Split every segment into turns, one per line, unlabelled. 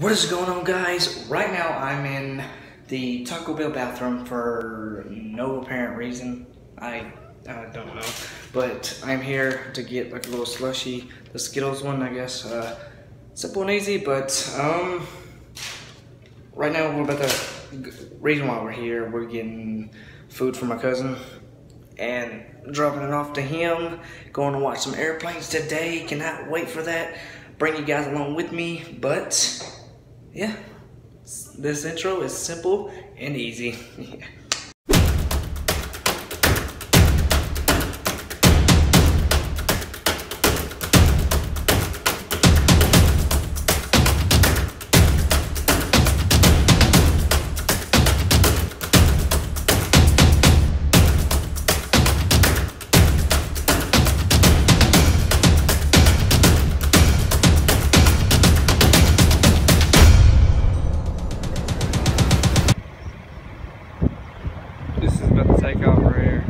What is going on, guys? Right now, I'm in the Taco Bell bathroom for no apparent reason. I, I don't know. But I'm here to get like a little slushy, the Skittles one, I guess. Uh, simple and easy, but um, right now we're about to. Reason why we're here, we're getting food for my cousin and dropping it off to him. Going to watch some airplanes today. Cannot wait for that. Bring you guys along with me, but yeah, this intro is simple and easy.
about to take off right here.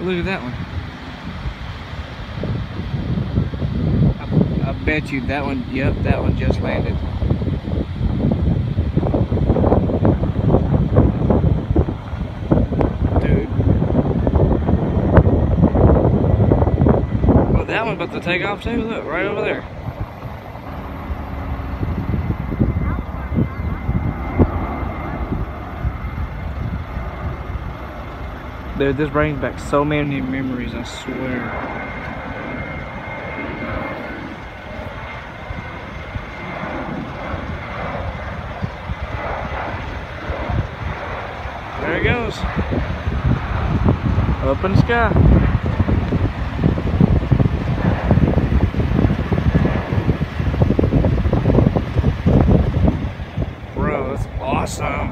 Look at that one. I, I bet you that one, yep, that one just landed. Dude. Oh, that one about to take off too. Look, right over there. Dude, this brings back so many memories, I swear. There it goes. Up in the sky. Bro, that's awesome.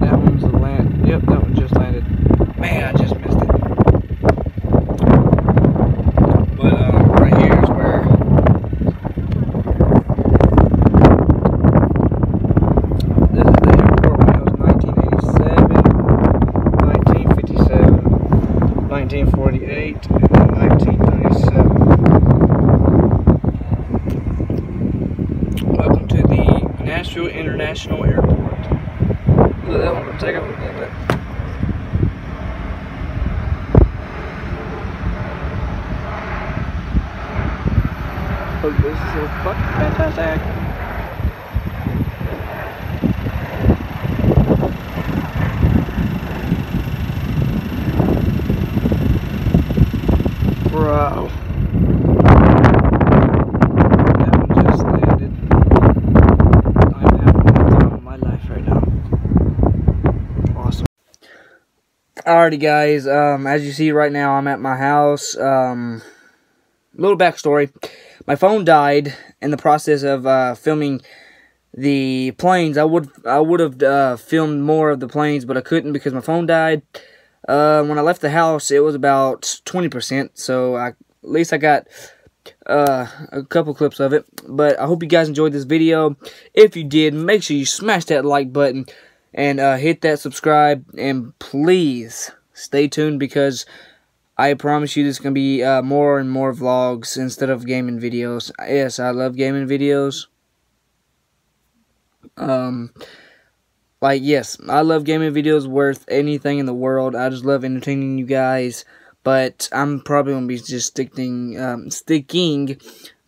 That one's the land. Yep, that one just landed. Man, I just missed it. But um, right here is where. This is the airport when it was 1987, 1957, 1948, and then 1937. Welcome to the Nashville International Airport. That one will take off a little bit. Oh, this is so fucking fantastic. Bro. That one just landed. I'm having the time of my life right now. Awesome. Alrighty, guys. Um, as you see right now, I'm at my house. Um, little backstory: my phone died in the process of uh, filming the planes. I would I would have uh, filmed more of the planes, but I couldn't because my phone died. Uh, when I left the house, it was about twenty percent. So I, at least I got uh, a couple clips of it. But I hope you guys enjoyed this video. If you did, make sure you smash that like button and uh, hit that subscribe. And please stay tuned because I promise you there's going to be uh, more and more vlogs instead of gaming videos. Yes, I love gaming videos. Um, like, yes, I love gaming videos worth anything in the world. I just love entertaining you guys. But I'm probably going to be just sticking, um, sticking,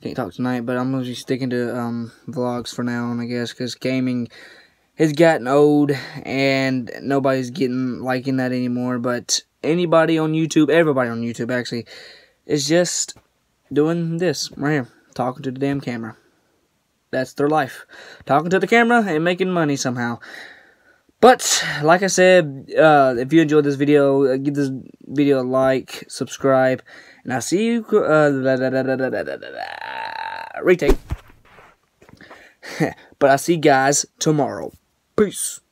can't talk tonight, but I'm going to be sticking to, um, vlogs for now on, I guess, because gaming has gotten old, and nobody's getting, liking that anymore, but anybody on YouTube, everybody on YouTube, actually, is just doing this, right here, talking to the damn camera. That's their life. Talking to the camera and making money somehow. But, like I said, uh, if you enjoyed this video, uh, give this video a like, subscribe, and I'll see you, uh, retake. but I'll see you guys tomorrow. Peace.